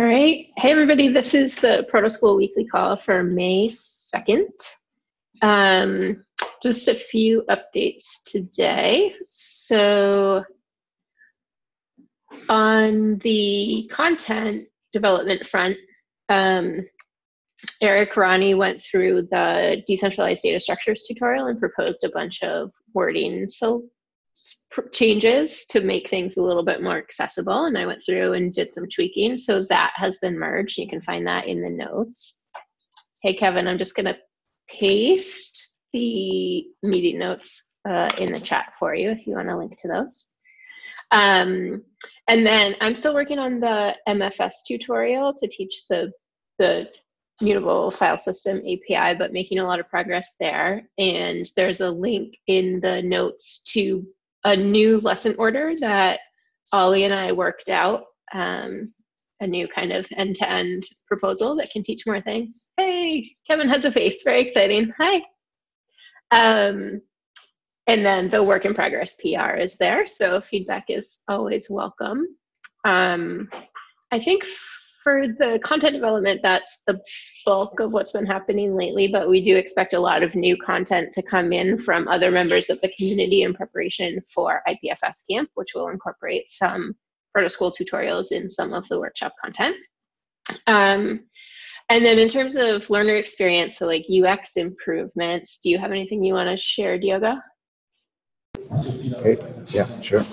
All right. Hey, everybody. This is the Proto School weekly call for May 2nd. Um, just a few updates today. So, on the content development front, um, Eric Rani went through the decentralized data structures tutorial and proposed a bunch of wording so changes to make things a little bit more accessible. And I went through and did some tweaking. So that has been merged. You can find that in the notes. Hey, Kevin, I'm just going to paste the meeting notes uh, in the chat for you if you want to link to those. Um, and then I'm still working on the MFS tutorial to teach the, the mutable file system API, but making a lot of progress there. And there's a link in the notes to a new lesson order that Ollie and I worked out. Um, a new kind of end-to-end proposal that can teach more things. Hey, Kevin has a face, very exciting. Hi. Um, and then the work in progress PR is there, so feedback is always welcome. Um, I think for the content development, that's the bulk of what's been happening lately, but we do expect a lot of new content to come in from other members of the community in preparation for IPFS Camp, which will incorporate some Proto School tutorials in some of the workshop content. Um, and then in terms of learner experience, so like UX improvements, do you have anything you want to share, Diogo? Okay, yeah, sure.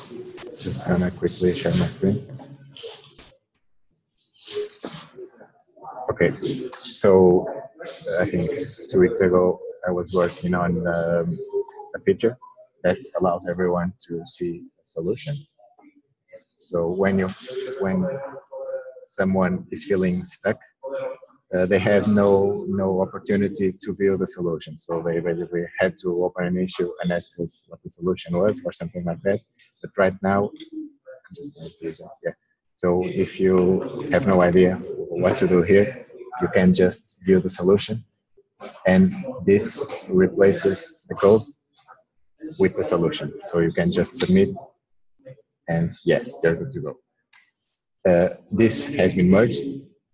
Just gonna quickly share my screen. Okay, so I think two weeks ago I was working on um, a feature that allows everyone to see a solution. So when you when someone is feeling stuck, uh, they have no no opportunity to view the solution. So they basically had to open an issue and ask us what the solution was or something like that. But right now, I'm just going to use it. Yeah. So if you have no idea what to do here, you can just view the solution. And this replaces the code with the solution. So you can just submit and yeah, you're good to go. Uh, this has been merged,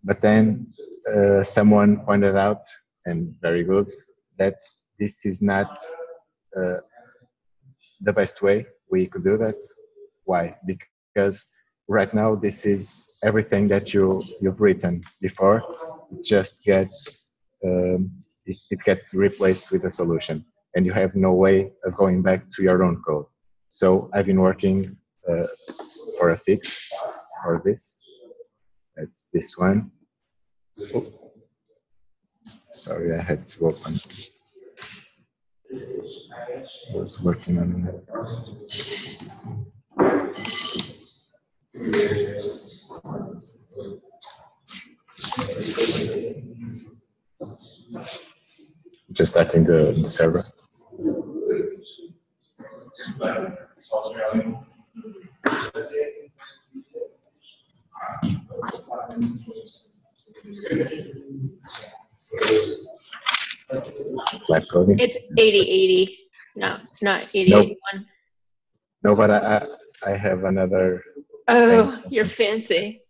but then uh, someone pointed out, and very good, that this is not uh, the best way we could do that. Why? Because right now this is everything that you you've written before it just gets um, it, it, gets replaced with a solution and you have no way of going back to your own code so i've been working uh, for a fix for this that's this one. Oh. sorry i had to open I was working on that just starting the, the server. Live coding? It's 8080. No, not 8081. Nope. No, but I, I have another Oh, you're fancy.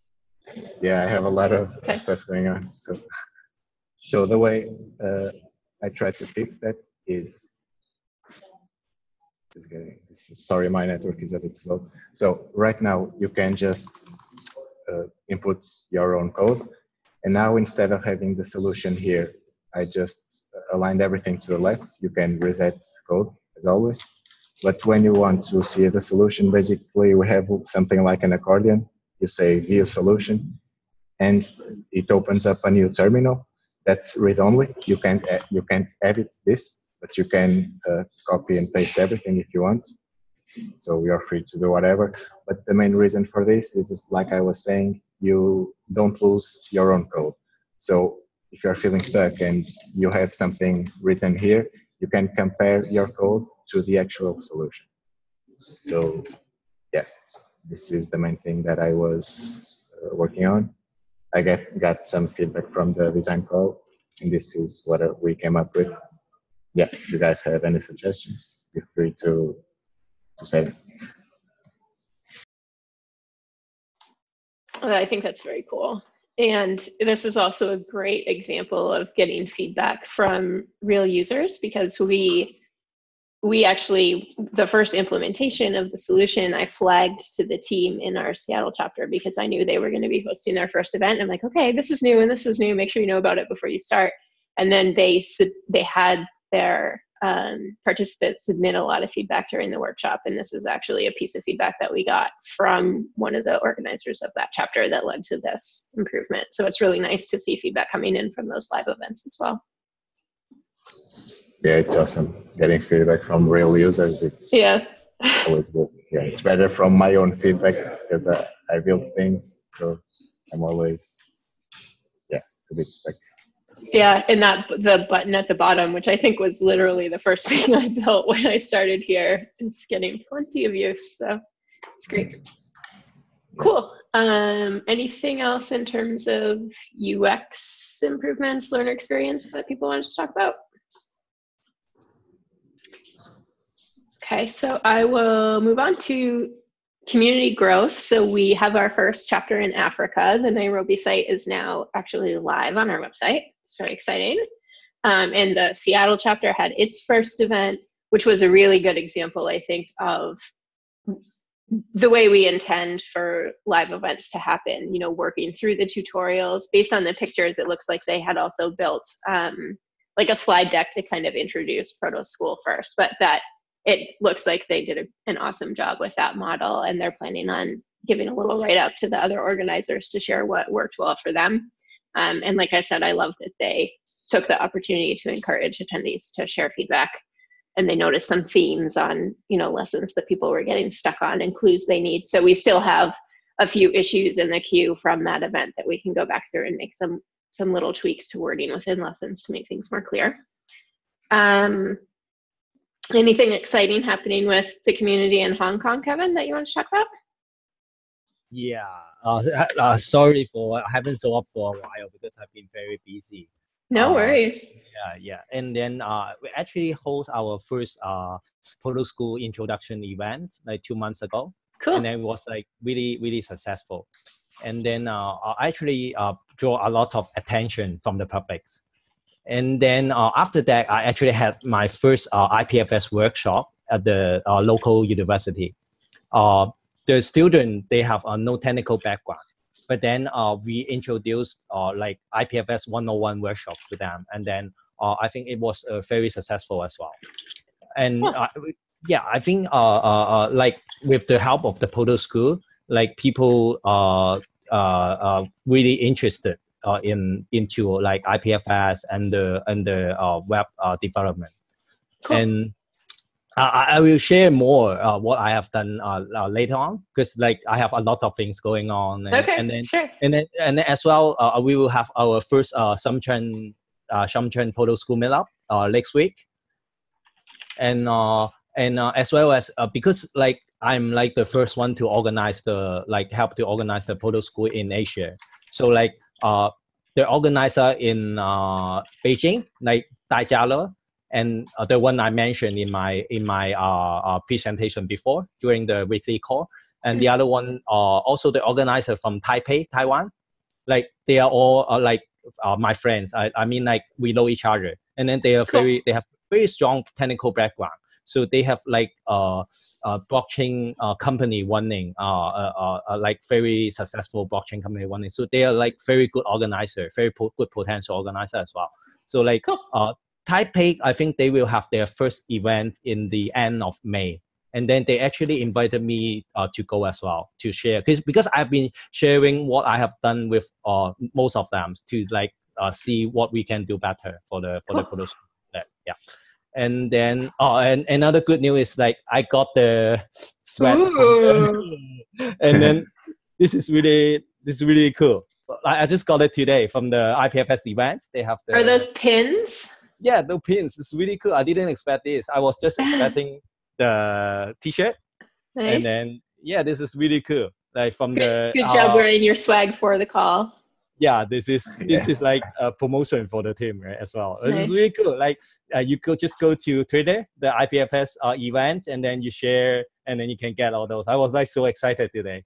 Yeah, I have a lot of okay. stuff going on. So, so the way uh, I try to fix that is, getting, sorry, my network is a bit slow. So right now you can just uh, input your own code. And now instead of having the solution here, I just aligned everything to the left. You can reset code as always. But when you want to see the solution, basically we have something like an accordion. You say view solution, and it opens up a new terminal that's read-only. You can't you can't edit this, but you can uh, copy and paste everything if you want. So you're free to do whatever. But the main reason for this is, like I was saying, you don't lose your own code. So if you're feeling stuck and you have something written here, you can compare your code to the actual solution. So yeah, this is the main thing that I was uh, working on. I get got some feedback from the design call, and this is what we came up with. Yeah, if you guys have any suggestions, feel free to to say them. I think that's very cool. and this is also a great example of getting feedback from real users because we we actually the first implementation of the solution i flagged to the team in our seattle chapter because i knew they were going to be hosting their first event. I'm like okay this is new and this is new. Make sure you know about it before you start. And then they they had their um, participants submit a lot of feedback during the workshop and this is actually a piece of feedback that we got from one of the organizers of that chapter that led to this improvement. So it's really nice to see feedback coming in from those live events as well yeah it's awesome getting feedback from real users it's yeah always good yeah it's better from my own feedback because I, I build things so i'm always yeah a bit stuck yeah, and that the button at the bottom, which I think was literally the first thing I built when I started here, it's getting plenty of use. So it's great. Cool. Um, anything else in terms of UX improvements, learner experience that people wanted to talk about? Okay, so I will move on to community growth. So we have our first chapter in Africa. The Nairobi site is now actually live on our website. It's very exciting. Um, and the Seattle chapter had its first event, which was a really good example, I think, of the way we intend for live events to happen. You know, working through the tutorials. Based on the pictures, it looks like they had also built um, like a slide deck to kind of introduce Proto School first, but that it looks like they did a, an awesome job with that model and they're planning on giving a little write up to the other organizers to share what worked well for them. Um, and like i said i love that they took the opportunity to encourage attendees to share feedback and they noticed some themes on you know lessons that people were getting stuck on and clues they need. So we still have a few issues in the queue from that event that we can go back through and make some some little tweaks to wording within lessons to make things more clear. Um, anything exciting happening with the community in Hong Kong, Kevin, that you want to talk about? Yeah, uh, uh, sorry for I haven't shown up for a while because I've been very busy. No uh, worries. Yeah, yeah, and then uh, we actually host our first uh Proto School introduction event like two months ago. Cool. And then it was like really, really successful. And then uh, I actually uh, draw a lot of attention from the public. And then uh, after that, I actually had my first uh, IPFS workshop at the uh, local university. Uh, the student they have uh, no technical background, but then uh, we introduced like IPFS 101 workshop to them, and then I think it was very successful as well. And yeah, I think like with the help of the Proto School, like people are really interested uh, in into like IPFS and the and the uh, web uh, development. Cool. And I, I will share more uh, what I have done uh, uh, later on because like I have a lot of things going on. And, okay, and then sure. and then and then as well uh, we will have our first uh, Sumchun uh, Proto School meetup uh, next week. And uh, and uh, as well as uh, because like I'm like the first one to organize the like help to organize the Proto School in Asia. So like uh, the organizer in uh, Beijing, like Dai Jialo, and uh, the one I mentioned in my in my uh, uh, presentation before during the weekly call, and the other one uh, also the organizer from Taipei, Taiwan. Like they are all uh, like uh, my friends. I, I mean like we know each other, and then they are cool. very they have very strong technical background. So they have like uh, a blockchain uh, company running, uh, uh, uh, like very successful blockchain company running. So they are like very good organizer, very po- good potential organizer as well. So like cool. uh, Taipei, I think they will have their first event in the end of May. And then they actually invited me uh, to go as well to share because because I've been sharing what I have done with uh, most of them to like uh, see what we can do better for the for cool. the production. Yeah and then oh and another good news is like i got the sweat and then this is really this is really cool. I, I just got it today from the ipfs event. They have the, are those pins? Yeah the pins. It's really cool. I didn't expect this. I was just expecting the t-shirt. Nice. and then yeah this is really cool. Like from good, the good job uh, wearing your swag for the call yeah, this is this is like a promotion for the team, right? As well, nice. it's really cool. Like uh, you could just go to Twitter, the IPFS uh, event, and then you share, and then you can get all those. I was like so excited today.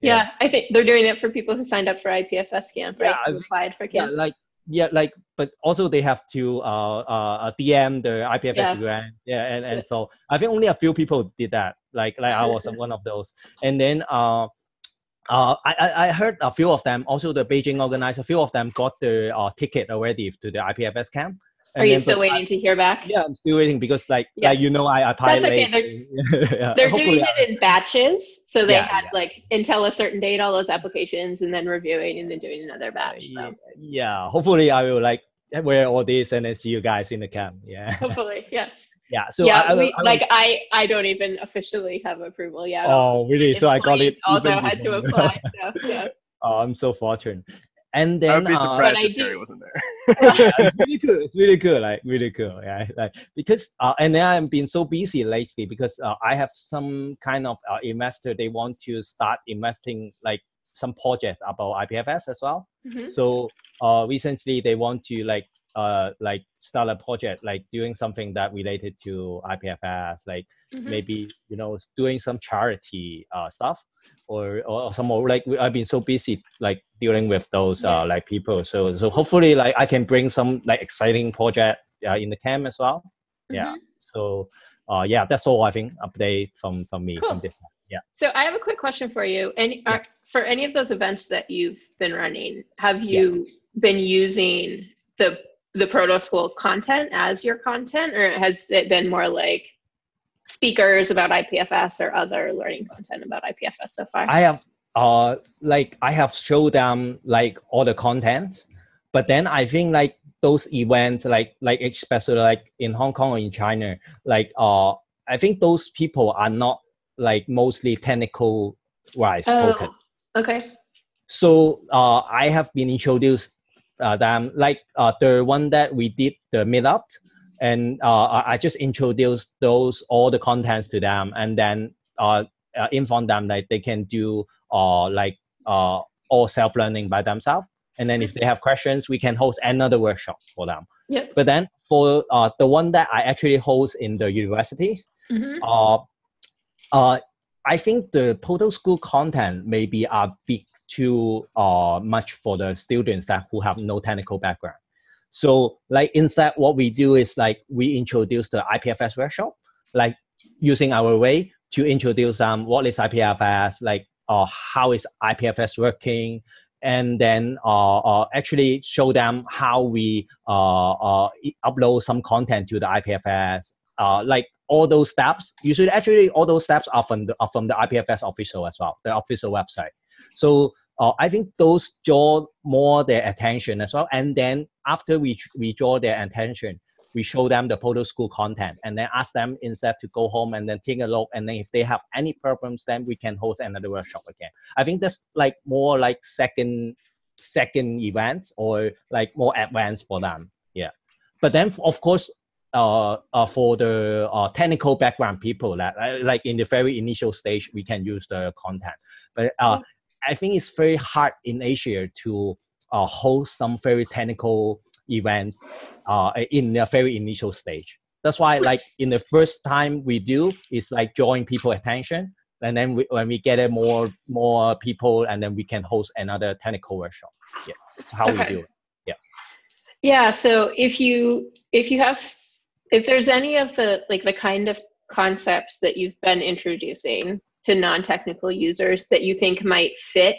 Yeah, I think they're doing it for people who signed up for IPFS camp, right? Yeah, Who applied for camp. yeah like yeah like but also they have to uh uh dm the ipfs Yeah. grant yeah and and so i think only a few people did that like like i was one of those and then uh uh, I, I I heard a few of them. Also, the Beijing organized. A few of them got the uh, ticket already to the IPFS camp. Are you still waiting to hear back? Yeah, I'm still waiting because, like, Yeah. like you know, I applied That's okay, late. yeah, They're doing I- it in batches. So they Yeah, had like until a certain date, all those applications, and then reviewing and then doing another batch. So yeah, yeah, hopefully I will like wear all this and then see you guys in the camp. Yeah, hopefully, yes. Yeah. So yeah, I, I, we, I will- like I, I don't even officially have approval yet. oh really? So I got it. Also even had to apply. So, yeah. Oh, I'm so fortunate. And I then would be uh, surprised But I if Jerry do- wasn't there. it's really good. It's really good. Like really good. Yeah. Like because uh, and then I've been so busy lately because uh, I have some kind of uh, investor. They want to start investing like some project about IPFS as well. Mhm. So uh, recently they want to like uh like start a project like doing something that related to IPFS, like Mhm. maybe you know doing some charity uh stuff or or some more like I've been so busy like dealing with those Yeah. uh like people. So so hopefully like I can bring some like exciting project uh, in the camp as well. Yeah. Mhm. So uh yeah, that's all I think update from from me Cool. from this. Yeah. So I have a quick question for you. Any are, for any of those events that you've been running, have you been using the the proto school content as your content, or has it been more like speakers about IPFS or other learning content about IPFS so far? I have uh like I have showed them like all the content, but then I think like those events like like especially like in Hong Kong or in China, like uh I think those people are not like mostly technical wise Oh. focused. okay. So uh I have been introduced uh, them like uh the one that we did the meetup and uh, I just introduced those all the contents to them, and then uh, uh, inform them that they can do uh, like uh, all self learning by themselves. And then if they have questions, we can host another workshop for them. Yep. But then for uh, the one that I actually host in the universities, Mhm. uh, uh, I think the Poto School content maybe a bit too uh, much for the students that who have no technical background. So like instead, what we do is like we introduce the IPFS workshop, like using our way to introduce them what is IPFS, like uh, how is IPFS working, and then uh, uh, actually show them how we uh, uh, upload some content to the IPFS, uh, like all those steps. Usually, actually, all those steps are from the are from the IPFS official as well, the official website. So uh, I think those draw more their attention as well. And then after we we draw their attention, we show them the Poto School content, and then ask them instead to go home and then take a look. And then if they have any problems, then we can host another workshop again. I think that's like more like second second event or like more advanced for them. Yeah. But then of course uh, uh, for the uh, technical background people that uh, like in the very initial stage we can use the content. But uh, i think it's very hard in asia to uh, host some very technical event uh, in the very initial stage. That's why like in the first time we do it's like drawing people attention and then we, when we get it more more people and then we can host another technical workshop. Yeah that's how Okay. we do it. Yeah. So if you if you have if there's any of the like the kind of concepts that you've been introducing to non-technical users that you think might fit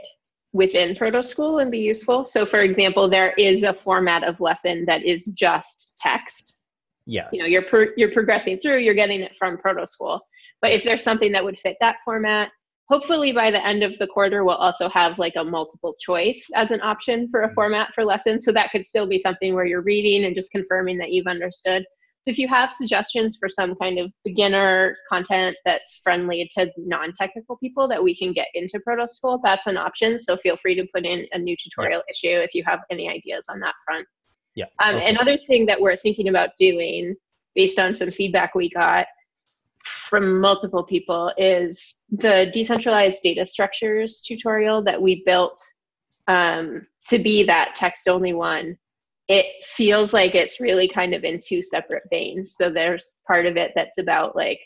within Proto School and be useful. So for example, there is a format of lesson that is just text. yeah You know, you're pro- you're progressing through, you're getting it from Proto School. But if there's something that would fit that format, hopefully by the end of the quarter we'll also have like a multiple choice as an option for a format for lessons so that could still be something where you're reading and just confirming that you've understood so if you have suggestions for some kind of beginner content that's friendly to non-technical people that we can get into proto school that's an option so feel free to put in a new tutorial issue if you have any ideas on that front yeah um, okay. Another thing that we're thinking about doing, based on some feedback we got from multiple people, is the decentralized data structures tutorial that we built um, to be that text only one. It feels like it's really kind of in two separate veins. So there's part of it that's about like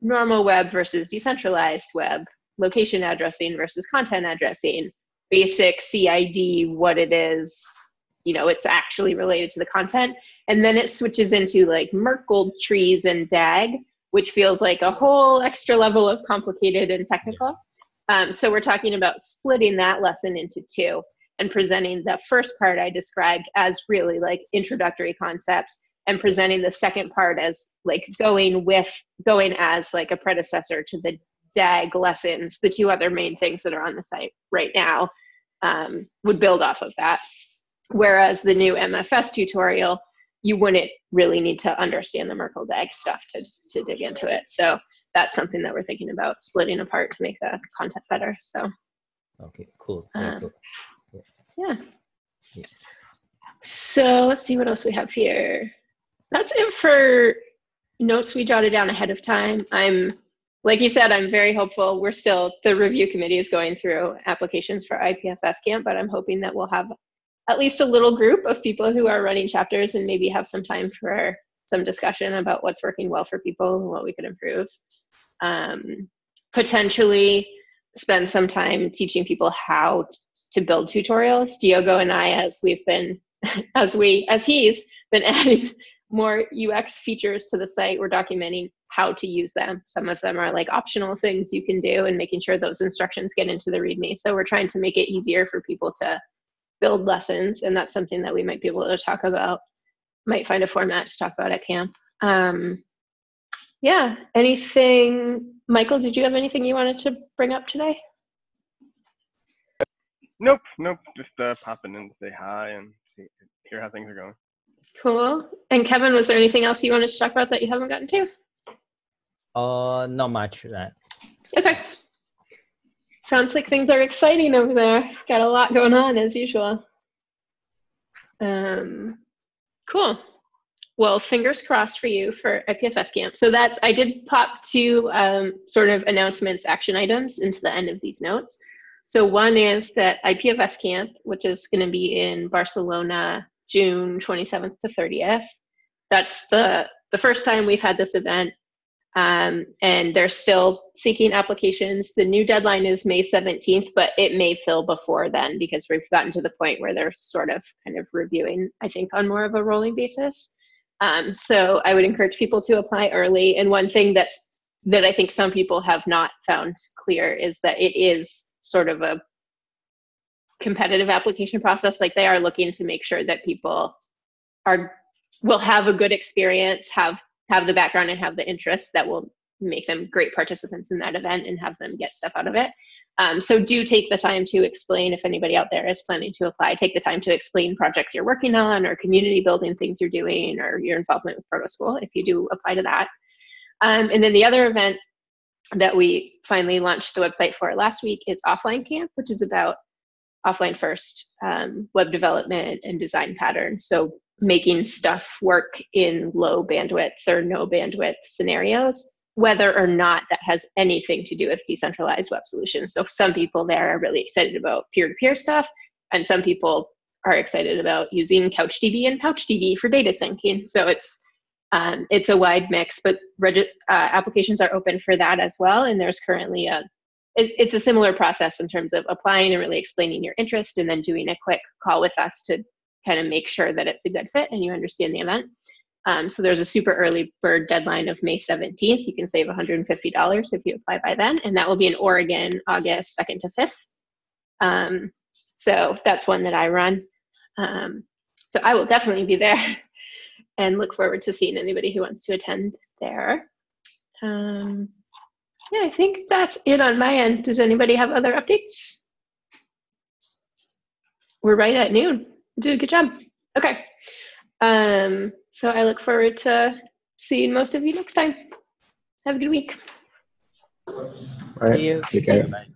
normal web versus decentralized web. location addressing versus content addressing, basic CID, what it is, you know, it's actually related to the content. And then it switches into like Merkle trees and DAG, which feels like a whole extra level of complicated and technical. Um, so we're talking about splitting that lesson into two and presenting the first part I described as really like introductory concepts and presenting the second part as like going with going as like a predecessor to the DAG lessons, the two other main things that are on the site right now um, would build off of that. Whereas the new MFS tutorial, you wouldn't really need to understand the Merkle DAG stuff to, to dig into it. So that's something that we're thinking about splitting apart to make the content better. So Okay, cool. Very Uh, cool. Yeah. Yeah. So let's see what else we have here. That's it for notes we jotted down ahead of time. I'm, like you said, I'm very hopeful. We're still, the review committee is going through applications for IPFS camp, but I'm hoping that we'll have at least a little group of people who are running chapters and maybe have some time for some discussion about what's working well for people and what we could improve. Um, potentially spend some time teaching people how to build tutorials. Diogo and I, as we've been, as we, as he's been adding more UX features to the site, we're documenting how to use them. Some of them are like optional things you can do and making sure those instructions get into the README. So we're trying to make it easier for people to build lessons. And that's something that we might be able to talk about, might find a format to talk about at camp. Um, yeah, anything, Michael, did you have anything you wanted to bring up today? Nope, nope. Just uh, popping in to say hi and see, hear how things are going. Cool. And Kevin, was there anything else you wanted to talk about that you haven't gotten to? Uh, not much for that. Okay. Sounds like things are exciting over there. Got a lot going on as usual. Um, cool. Well, fingers crossed for you for IPFS camp. So that's I did pop two um, sort of announcements, action items into the end of these notes. So one is that IPFS camp, which is going to be in Barcelona, June 27th to 30th. That's the the first time we've had this event um, and they're still seeking applications. The new deadline is May 17th, but it may fill before then because we've gotten to the point where they're sort of kind of reviewing, I think, on more of a rolling basis. Um, so I would encourage people to apply early. And one thing that's that I think some people have not found clear is that it is sort of a competitive application process. Like they are looking to make sure that people are will have a good experience, have have the background and have the interests that will make them great participants in that event and have them get stuff out of it. Um, so do take the time to explain if anybody out there is planning to apply, take the time to explain projects you're working on or community building things you're doing or your involvement with Proto School if you do apply to that. Um, and then the other event that we finally launched the website for last week is Offline Camp, which is about offline first um, web development and design patterns. So making stuff work in low bandwidth or no bandwidth scenarios, whether or not that has anything to do with decentralized web solutions. So some people there are really excited about peer-to-peer stuff, and some people are excited about using CouchDB and PouchDB for data syncing. So it's um, it's a wide mix, but uh, applications are open for that as well. And there's currently a it, it's a similar process in terms of applying and really explaining your interest, and then doing a quick call with us to kind of make sure that it's a good fit and you understand the event. Um, so there's a super early bird deadline of May 17th. You can save $150 if you apply by then, and that will be in Oregon, August 2nd to 5th. Um, so that's one that I run. Um, so I will definitely be there and look forward to seeing anybody who wants to attend there. Um, yeah, I think that's it on my end. Does anybody have other updates? We're right at noon did a good job. Okay. Um, so I look forward to seeing most of you next time. Have a good week. All right. See you. Take care. Bye.